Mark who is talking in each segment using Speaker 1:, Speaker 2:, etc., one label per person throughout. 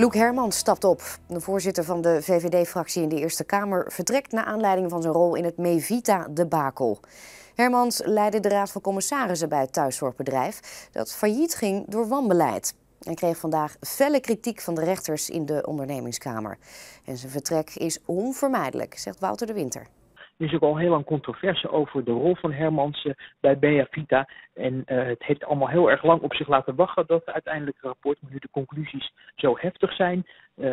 Speaker 1: Loek Hermans stapt op. De voorzitter van de VVD-fractie in de Eerste Kamer vertrekt naar aanleiding van zijn rol in het Mevita-debakel. Hermans leidde de Raad van Commissarissen bij het thuiszorgbedrijf dat failliet ging door wanbeleid. Hij kreeg vandaag felle kritiek van de rechters in de ondernemingskamer. En zijn vertrek is onvermijdelijk, zegt Wouter de Winter.
Speaker 2: Er is ook al heel lang controverse over de rol van Hermans uh, bij Beavita. En uh, het heeft allemaal heel erg lang op zich laten wachten dat uiteindelijk rapport, maar nu de conclusies zo heftig zijn, uh,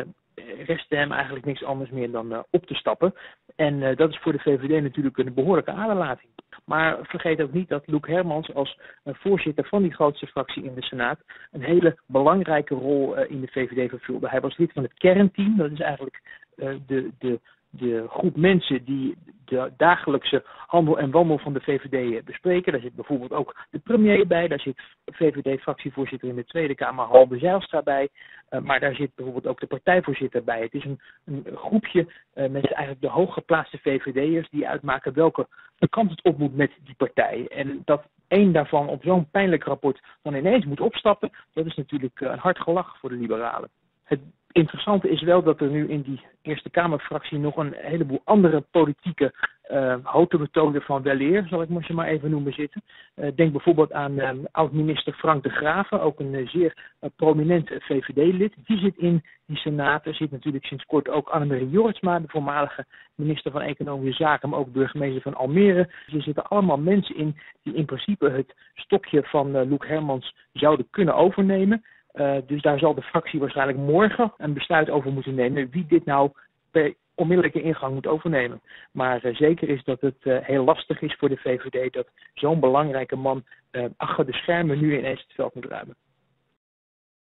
Speaker 2: restte hem eigenlijk niks anders meer dan op te stappen. En dat is voor de VVD natuurlijk een behoorlijke aderlating. Maar vergeet ook niet dat Luc Hermans als voorzitter van die grootste fractie in de Senaat een hele belangrijke rol in de VVD vervulde. Hij was lid van het kernteam, dat is eigenlijk de, de de groep mensen die de dagelijkse handel en wandel van de VVD bespreken. Daar zit bijvoorbeeld ook de premier bij, daar zit VVD-fractievoorzitter in de Tweede Kamer Halbe Zijlstra bij, uh, maar daar zit bijvoorbeeld ook de partijvoorzitter bij. Het is een, een groepje uh, met eigenlijk de hooggeplaatste VVD'ers die uitmaken welke kant het op moet met die partij. En dat één daarvan op zo'n pijnlijk rapport dan ineens moet opstappen, dat is natuurlijk uh, een hard gelach voor de liberalen. Het interessante is wel dat er nu in die Eerste Kamerfractie nog een heleboel andere politieke uh, houten methoden van weleer, zal ik ze maar even noemen, zitten. Uh, denk bijvoorbeeld aan uh, oud-minister Frank de Graven, ook een zeer prominent VVD-lid. Die zit in die senaat. Er zit natuurlijk sinds kort ook Annemarie Jortsma, de voormalige minister van Economische Zaken, maar ook burgemeester van Almere. Dus er zitten allemaal mensen in die in principe het stokje van Loek Hermans zouden kunnen overnemen. Uh, dus daar zal de fractie waarschijnlijk morgen een besluit over moeten nemen wie dit nou per onmiddellijke ingang moet overnemen. Maar uh, zeker is dat het uh, heel lastig is voor de VVD dat zo'n belangrijke man achter de schermen nu ineens het veld moet ruimen.